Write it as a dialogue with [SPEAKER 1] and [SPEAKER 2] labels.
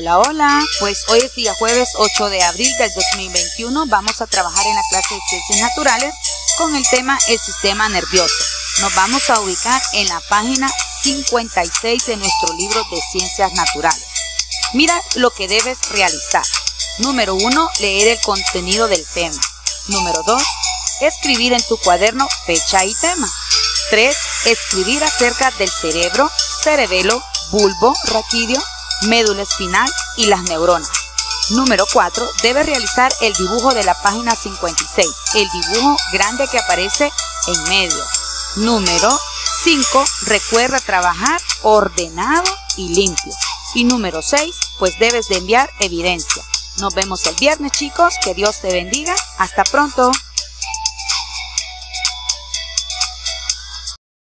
[SPEAKER 1] Hola, hola. Pues hoy es día jueves 8 de abril del 2021. Vamos a trabajar en la clase de Ciencias Naturales con el tema el sistema nervioso. Nos vamos a ubicar en la página 56 de nuestro libro de Ciencias Naturales. Mira lo que debes realizar. Número 1. Leer el contenido del tema. Número 2. Escribir en tu cuaderno fecha y tema. 3. Escribir acerca del cerebro, cerebelo, bulbo, raquidio, médula espinal y las neuronas. Número 4. Debe realizar el dibujo de la página 56, el dibujo grande que aparece en medio. Número 5. Recuerda trabajar ordenado y limpio. Y número 6. Pues debes de enviar evidencia. Nos vemos el viernes chicos, que Dios te bendiga. Hasta pronto.